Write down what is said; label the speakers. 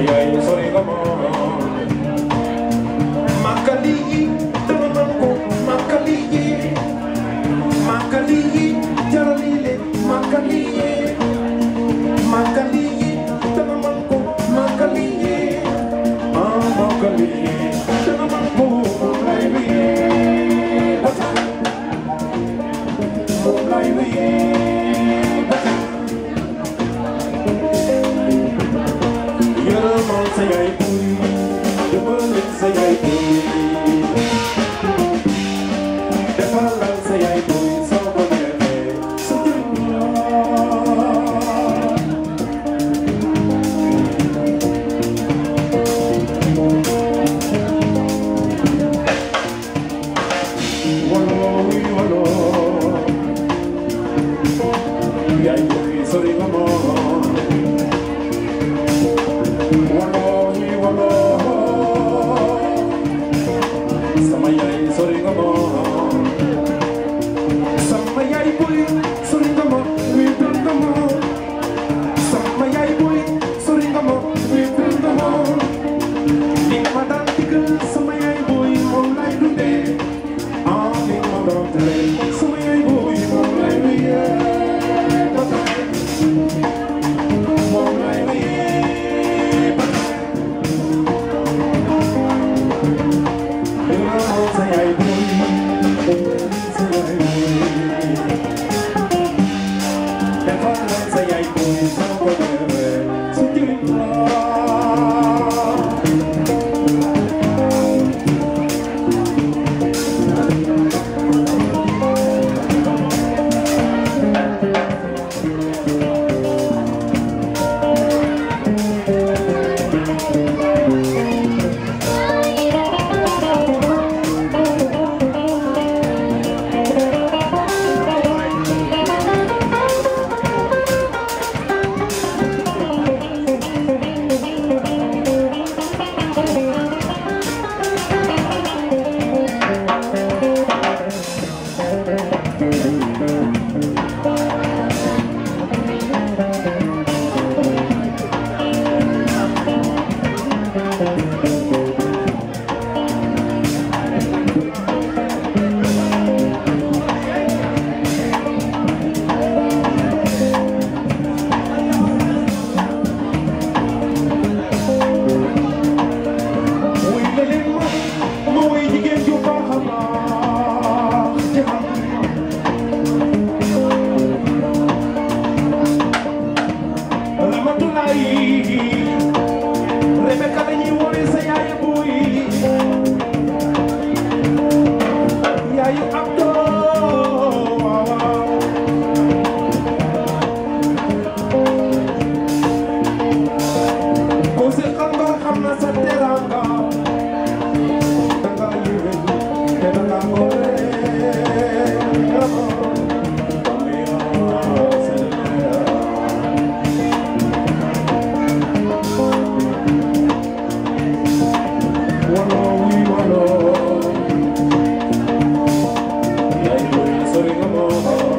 Speaker 1: 今宵それがもう。还有一 ma ñaari boy aí Morning, morning.